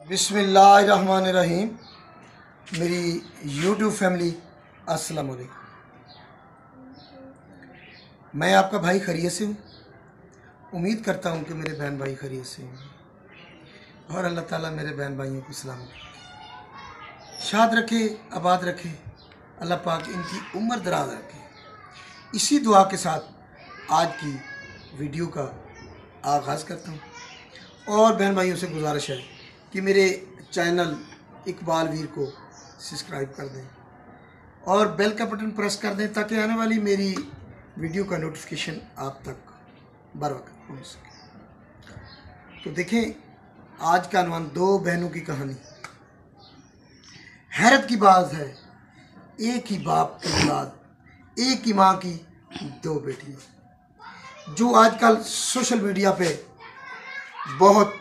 बिसमीम मेरी YouTube family, अस्सलाम वालेकुम मैं आपका भाई खरीय से हूँ। उम्मीद करता हूँ कि मेरे बहन भाई खरीय से होंगे। और अल्लाह ताला मेरे बहन भाइयों को सलाम शाद रखे, आबाद रखे, अल्लाह पाक इनकी उम्र दराज रखे। इसी दुआ के साथ आज की वीडियो का आगाज़ करता हूँ। और बहन भाइयों से गुजारिश है कि मेरे चैनल इकबाल वीर को सब्सक्राइब कर दें और बेल का बटन प्रेस कर दें ताकि आने वाली मेरी वीडियो का नोटिफिकेशन आप तक बर वक्त पहुँच सके। तो देखें, आज का अनुमान दो बहनों की कहानी। हैरत की बात है, एक ही बाप की औलाद, एक ही माँ की दो बेटियाँ। जो आजकल सोशल मीडिया पे बहुत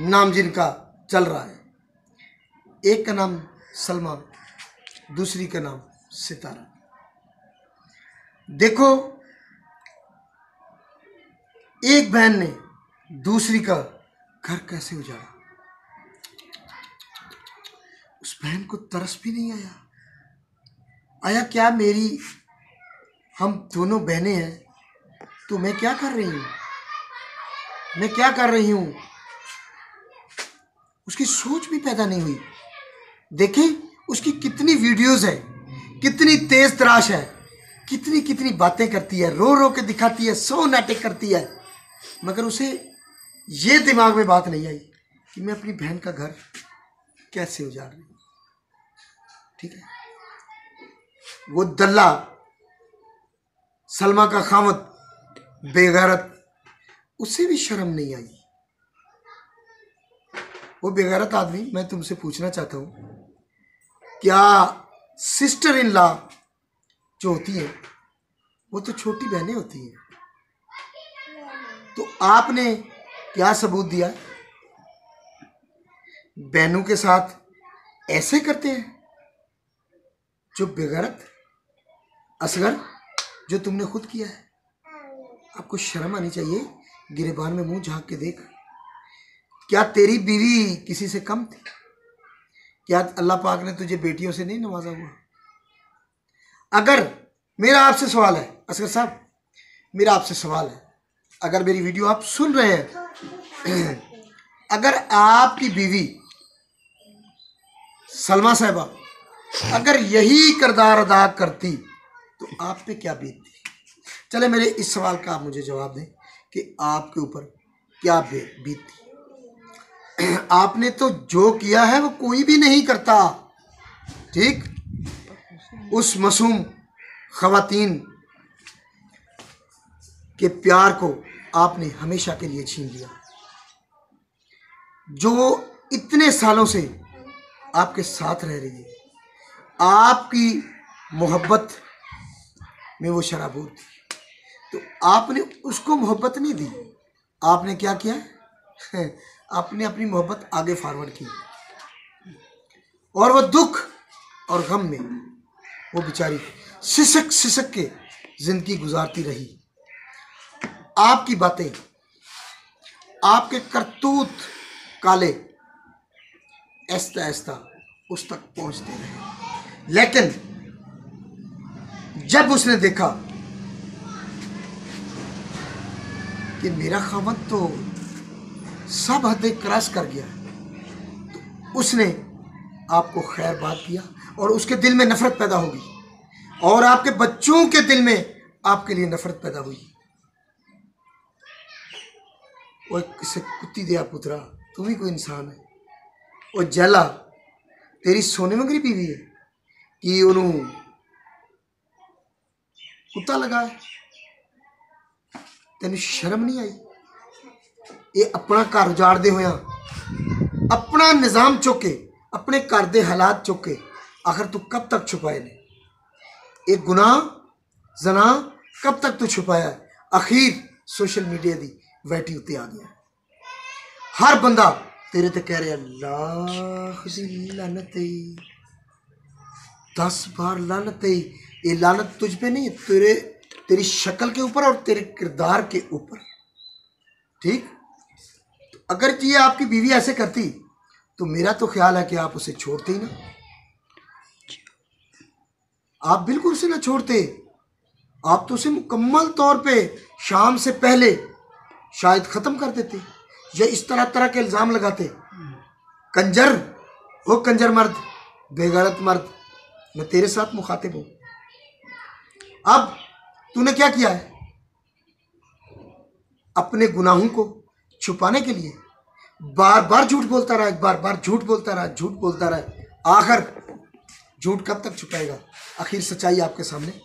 नाम जिनका चल रहा है। एक का नाम सलमा दूसरी का नाम सितारा। देखो, एक बहन ने दूसरी का घर कैसे उजाड़ा? उस बहन को तरस भी नहीं आया। आया, क्या मेरी, हम दोनों बहनें हैं तो मैं क्या कर रही हूँ? मैं क्या कर रही हूँ? उसकी सोच भी पैदा नहीं हुई। देखें, उसकी कितनी वीडियोस है, कितनी तेज तराश है, कितनी कितनी बातें करती है, रो रो के दिखाती है, सो नाटक करती है। मगर उसे ये दिमाग में बात नहीं आई कि मैं अपनी बहन का घर कैसे उजाड़ रही ठीक है? वो दल्ला, सलमा का खामत, बेगैरत, उसे भी शर्म नहीं आई। वो बेगैरत आदमी, मैं तुमसे पूछना चाहता हूँ, क्या सिस्टर इन लॉ जो होती है, वो तो छोटी बहनें होती हैं? तो आपने क्या सबूत दिया? बहनों के साथ ऐसे करते हैं? जो बेगरत, असगर, जो तुमने खुद किया है। आपको शर्म आनी चाहिए, गिरेबान में मुँह झाँक के देख। क्या तेरी बीवी किसी से कम थी? क्या अल्लाह पाक ने तुझे बेटियों से नहीं नवाजा हुआ? अगर मेरा आपसे सवाल है, असगर साहब, मेरा आपसे सवाल है। अगर मेरी वीडियो आप सुन रहे हैं, अगर आपकी बीवी सलमा साहबा, अगर यही किरदार अदा करती तो आप पे क्या बीतती? चले मेरे इस सवाल का आप मुझे जवाब दें कि आपके ऊपर क्या बीतती? आपने तो जो किया है वो कोई भी नहीं करता। ठीक? उस मासूम खातन के प्यार को आपने हमेशा के लिए छीन लिया। जो इतने सालों से आपके साथ रह रही है, आपकी मोहब्बत में वो शराबूर थी। तो आपने उसको मोहब्बत नहीं दी। आपने क्या किया? आपने अपनी मोहब्बत आगे फॉरवर्ड की। और वो दुख और गम में वो बेचारी सिसक सिसक के ज़िंदगी गुजारती रही। आपकी बातें, आपके करतूत काले ऐसा ऐसा उस तक पहुँचते रहे। लेकिन जब उसने देखा कि मेरा खामन तो सब हदें क्रॉस कर गया। तो उसने आपको खैर बात किया और उसके दिल में नफरत पैदा होगी और आपके बच्चों के दिल में आपके लिए नफरत पैदा हुई। वो किसे कुत्ती दिया पुत्रा तू भी कोई इंसान है। वो जला, तेरी सोने मंगरी बीवी है कि उन्होंने कुत्ता लगा तेन शर्म नहीं आई? ਇਹ ਆਪਣਾ ਘਰ ਉਜਾੜਦੇ ਹੋਇਆ ਆਪਣਾ ਨਿਜ਼ਾਮ ਚੁੱਕ ਕੇ ਆਪਣੇ ਘਰ ਦੇ ਹਾਲਾਤ ਚੁੱਕ ਕੇ आखिर तू कब तक छुपाए ने एक गुनाह जना कब तक तू छुपाया है अखीर सोशल मीडिया दी वैटी उत्ते आ गया हर बंदा तेरे ते कह रहा लाख दी लानत दस बार लानत ये लानत तुझ पे नहीं तेरे तेरी शक्ल के ऊपर और तेरे किरदार के ऊपर ठीक अगर ये आपकी बीवी ऐसे करती तो मेरा तो ख्याल है कि आप उसे छोड़ते ही ना। आप बिल्कुल उसे ना छोड़ते। आप तो उसे मुकम्मल तौर पे शाम से पहले शायद ख़त्म कर देते या इस तरह तरह के इल्ज़ाम लगाते। कंजर, हो कंजर मर्द, बेगरत मर्द, मैं तेरे साथ मुखातिब हूँ। अब तूने क्या किया है? अपने गुनाहों को छुपाने के लिए बार बार झूठ बोलता रहा, बार बार झूठ बोलता रहा, झूठ बोलता रहा। आखिर झूठ कब तक छुपाएगा? आखिर सच्चाई आपके सामने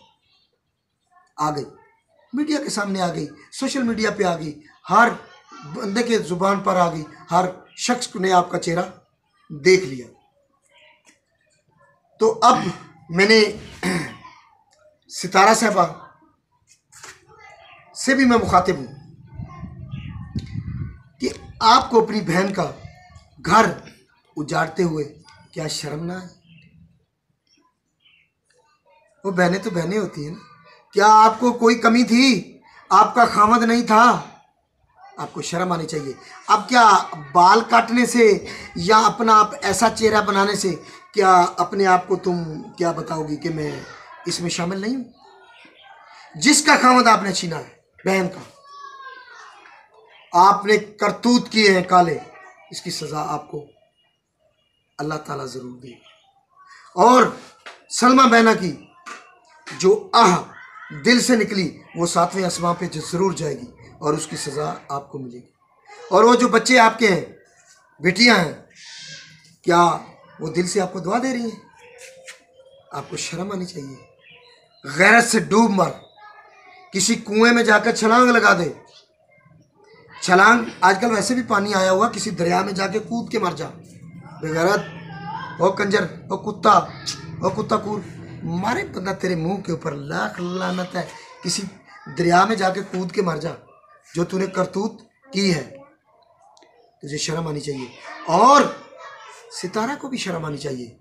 आ गई। मीडिया के सामने आ गई, सोशल मीडिया पे आ गई, हर बंदे के ज़ुबान पर आ गई, हर शख्स ने आपका चेहरा देख लिया। तो अब मैंने सितारा साहबा से भी मैं मुखातिब हूँ। आपको अपनी बहन का घर उजाड़ते हुए क्या शर्म ना है वो बहनें तो बहनें होती हैं ना। क्या आपको कोई कमी थी? आपका खामद नहीं था? आपको शर्म आनी चाहिए। अब क्या बाल काटने से या अपना आप ऐसा चेहरा बनाने से क्या अपने आप को तुम क्या बताओगी कि मैं इसमें शामिल नहीं हूँ? जिसका खामद आपने छीना है, बहन का। आपने करतूत किए हैं काले, इसकी सज़ा आपको अल्लाह ताला ज़रूर दे। और सलमा बहना की जो आह दिल से निकली, वो सातवें आसमां पे ज़रूर जाएगी और उसकी सज़ा आपको मिलेगी। और वो जो बच्चे आपके हैं, बेटियाँ हैं, क्या वो दिल से आपको दुआ दे रही हैं? आपको शर्म आनी चाहिए। गैरत से डूब मर, किसी कुएँ में जाकर छलांग लगा दे छलांग, आजकल वैसे भी पानी आया हुआ, किसी दरिया में जाके कूद के मर जा। बेगैरत, ओ कंजर, ओ कुत्ता ओ कुत्ता कूद। मारे बंदा तेरे मुँह के ऊपर, लाख लानत है। किसी दरिया में जाके कूद के मर जा, जो तूने करतूत की है। तुझे शर्म आनी चाहिए। और सितारा को भी शर्म आनी चाहिए।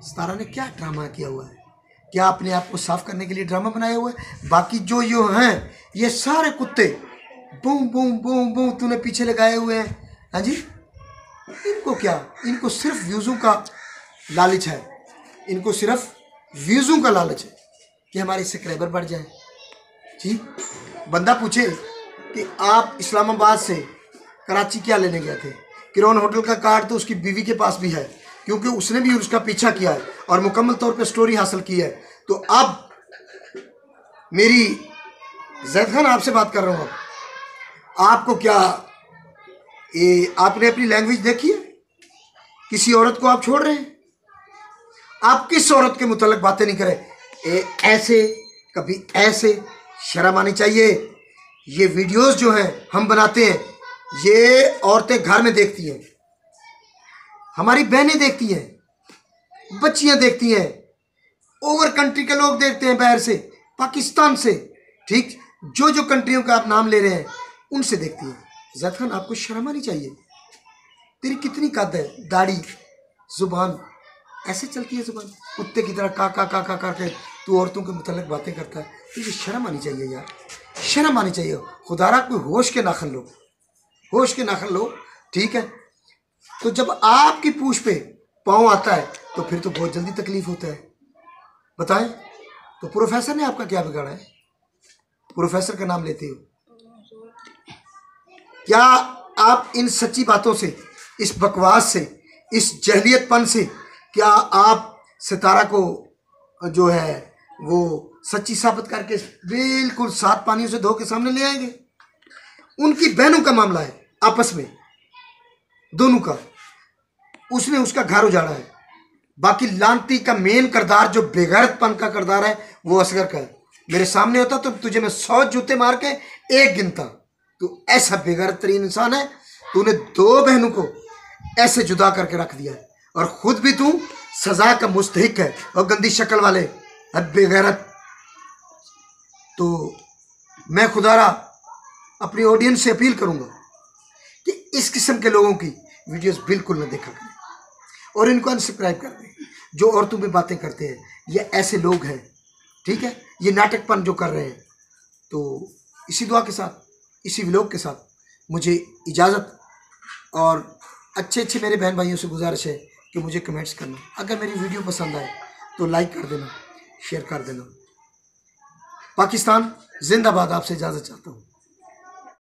सितारा ने क्या ड्रामा किया हुआ है? क्या अपने आप को साफ़ करने के लिए ड्रामा बनाया हुआ है? बाकी जो यो हैं, ये सारे कुत्ते बूम बूम बूम बूम, तूने पीछे लगाए हुए हैं। हाँ जी? इनको क्या? इनको सिर्फ़ व्यूज़ों का लालच है। इनको सिर्फ़ व्यूज़ों का लालच है कि हमारे सब्सक्राइबर बढ़ जाए। जी? बंदा पूछे कि आप इस्लामाबाद से कराची क्या लेने गए थे? किरोन होटल का कार्ड तो उसकी बीवी के पास भी है, क्योंकि उसने भी उसका पीछा किया है और मुकम्मल तौर पे स्टोरी हासिल की है। तो अब मेरी जैद खान आपसे बात कर रहा हूँ। आपको क्या ये आपने अपनी लैंग्वेज देखी है? किसी औरत को आप छोड़ रहे हैं? आप किस औरत के मुतलक बातें नहीं करें? ए, ऐसे कभी ऐसे शर्म आनी चाहिए। ये वीडियोस जो हैं हम बनाते हैं। ये औरतें घर में देखती हैं। हमारी बहनें देखती हैं। बच्चियाँ देखती हैं। ओवर कंट्री के लोग देखते हैं बाहर से पाकिस्तान से। ठीक? जो जो कंट्रियों का आप नाम ले रहे हैं। उनसे देखती है। जैद खान, आपको शर्म आनी चाहिए? तेरी कितनी कद है दाढ़ी, ज़ुबान, ऐसे चलती है ज़ुबान। कुत्ते की तरह का का का का करके तू औरतों के मुतलक बातें करता है। तुझे शर्म आनी चाहिए यार। शर्म आनी चाहिए। खुदारा कोई होश के नाखन लो। होश के नाखन लो, ठीक है? तो जब आपकी पूछ पे पाँव आता है तो फिर तो बहुत जल्दी तकलीफ़ होता है। बताएँ तो प्रोफेसर ने आपका क्या बिगाड़ा है? प्रोफेसर का नाम लेते हो। क्या आप इन सच्ची बातों से, इस बकवास से, इस जहलियतपन से, क्या आप सितारा को, जो है, वो सच्ची साबित करके बिल्कुल सात पानियों से धो के सामने ले आएँगे? उनकी बहनों का मामला है, आपस में। दोनों का। उसने उसका घर उजाड़ा है। बाकी लानती का मेन करदार, जो बेगैरतपन का करदार है, वो असगर का है। मेरे सामने होता तो तुझे मैं सौ जूते मार के एक गिनता। तू ऐसा बेगैरत तरीन इंसान है, तूने दो बहनों को ऐसे जुदा करके रख दिया है। और खुद भी तू सजा का मुस्तक है और गंदी शक्ल वाले अब बेगैरत। तो मैं खुदारा अपनी ऑडियंस से अपील करूँगा कि इस किस्म के लोगों की वीडियोस बिल्कुल न देखा करें और इनको अनसब्सक्राइब कर दें। जो औरतों में बातें करते हैं, ये ऐसे लोग हैं, ठीक है? ये नाटकपन जो कर रहे हैं। तो इसी दुआ के साथ इसी व्लॉग के साथ मुझे इजाज़त और अच्छे अच्छे मेरे बहन भाइयों से गुजारिश है कि मुझे कमेंट्स करना। अगर मेरी वीडियो पसंद आए तो लाइक कर देना शेयर कर देना। पाकिस्तान जिंदाबाद, आपसे इजाज़त चाहता हूँ।